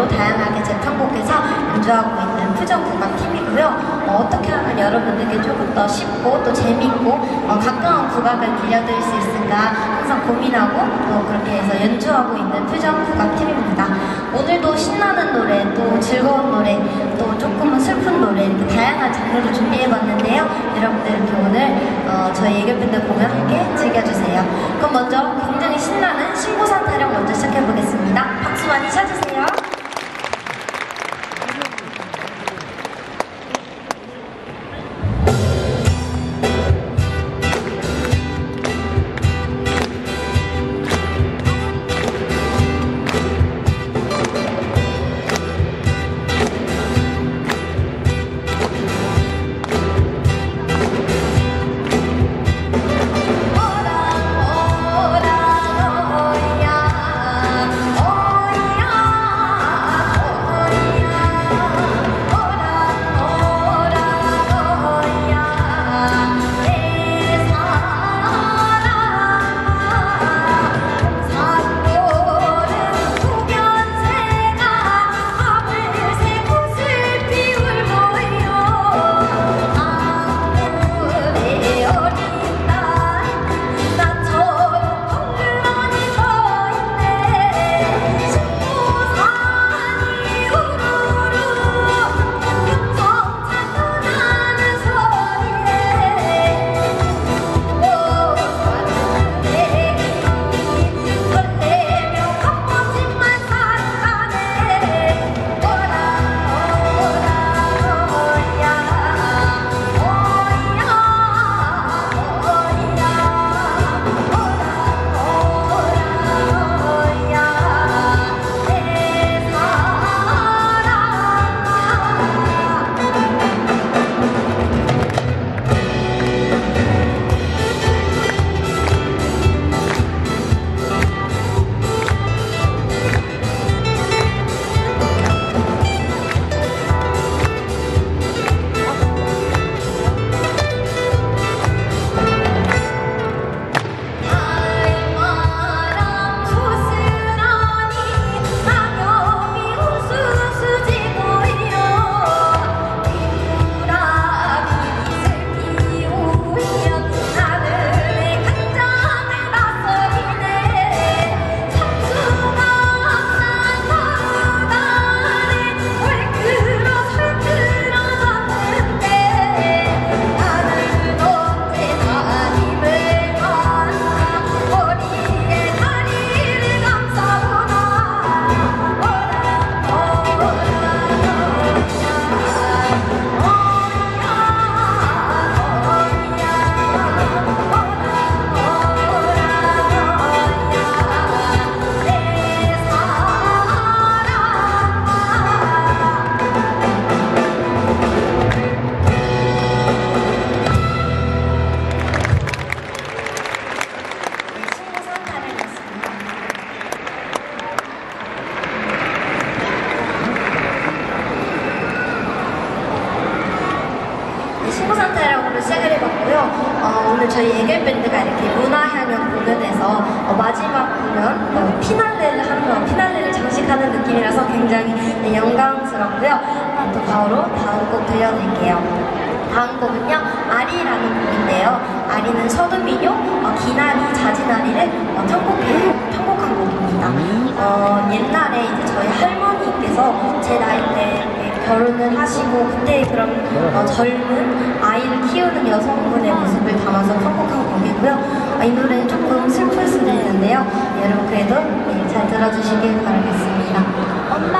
주제로 다양하게 재편곡해서 연주하고 있는 퓨전국악 팀이고요. 어, 떻게 하면 여러분들께 조금 더 쉽고 또 재밌고 어, 가까운 국악을 들려드릴 수 있을까 항상 고민하고 또 그렇게 해서 연주하고 있는 퓨전국악 팀입니다. 오늘도 신나는 노래, 또 즐거운 노래, 또 조금은 슬픈 노래 이렇게 다양한 장르로 준비해봤는데요. 여러분들 이렇게 오늘 어, 저희 예결밴드 공연 함께 즐겨주세요. 그럼 먼저 굉장히 신나는 신고산 타령 먼저 시작해보겠습니다. 박수 많이 쳐주세요. 오늘 저희 예결 밴드가 이렇게 문화향연 공연에서 어, 마지막 공연 어, 피날레를 하는 거, 피날레를 장식하는 느낌이라서 굉장히 네, 영광스럽고요. 어, 또 바로 다음 곡 들려드릴게요. 다음 곡은요, 아리라는 곡인데요. 아리는 서두민요, 어, 기나리, 자진아리를 어, 편곡해, 편곡한 곡입니다. 어, 옛날에 이제 저희 할머니께서 제 나이 때 결혼을 하시고 그때 그런 어, 젊은 아이를 키우는 여성분의 모습을 담아서 편곡한 곡이고요. 아, 이 노래는 조금 슬플 수도 있는데요. 네, 여러분 그래도 네, 잘 들어주시길 바라겠습니다. 이노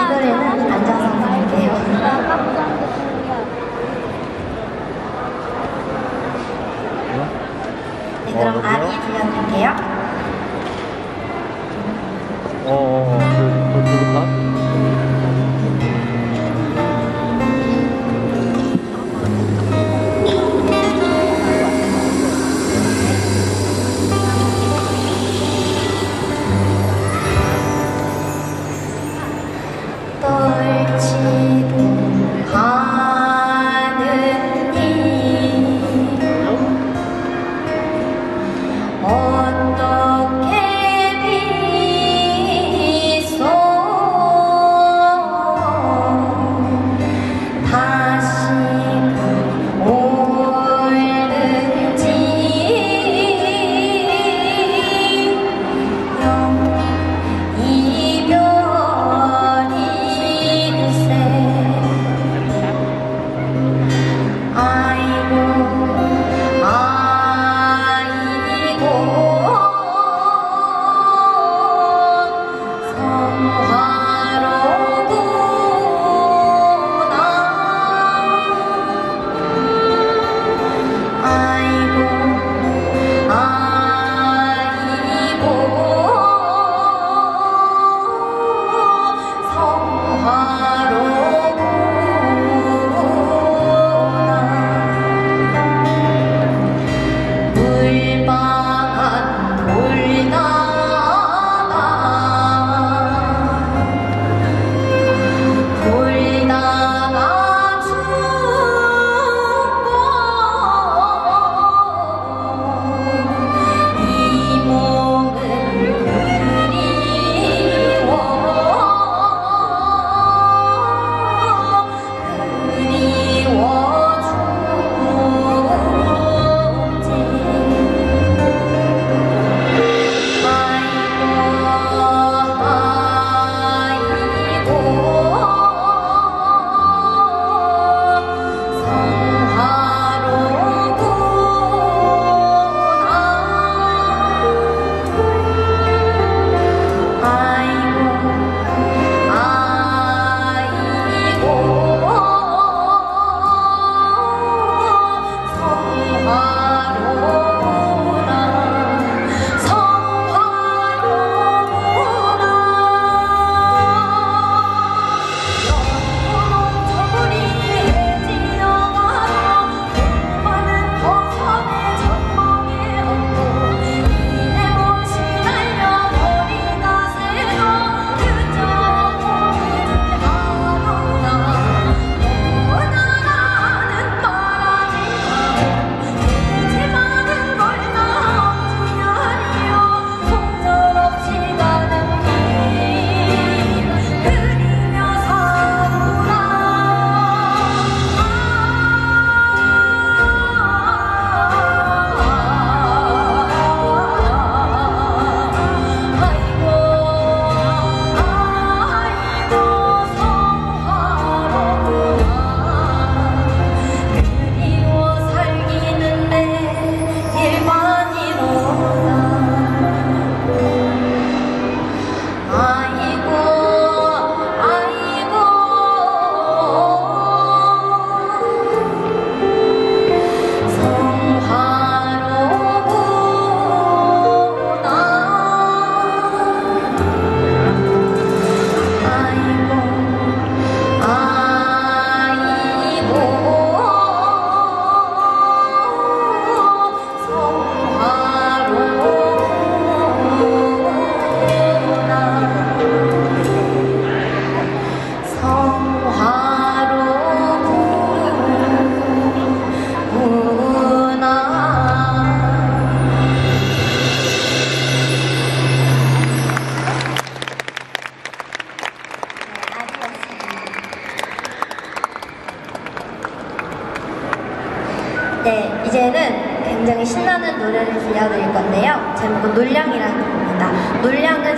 들려드릴 건데요. 제목은 놀량이라는 곡입니다. 놀량은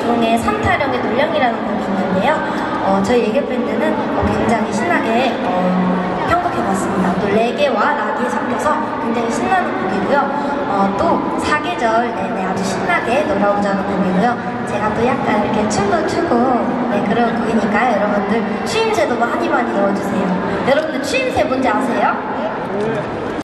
중에 산타령의 놀량이라는 곡이 있는데요. 어, 저희 예계 밴드는 어, 굉장히 신나게 어, 편곡해봤습니다. 또 레게와 락이 섞여서 굉장히 신나는 곡이고요. 어, 또 사계절 내내 아주 신나게 놀아오자는 곡이고요. 제가 또 약간 이렇게 춤도 추고 네, 그런 곡이니까요. 여러분들 추임새도 많이 많이 넣어주세요. 여러분들 추임새 뭔지 아세요?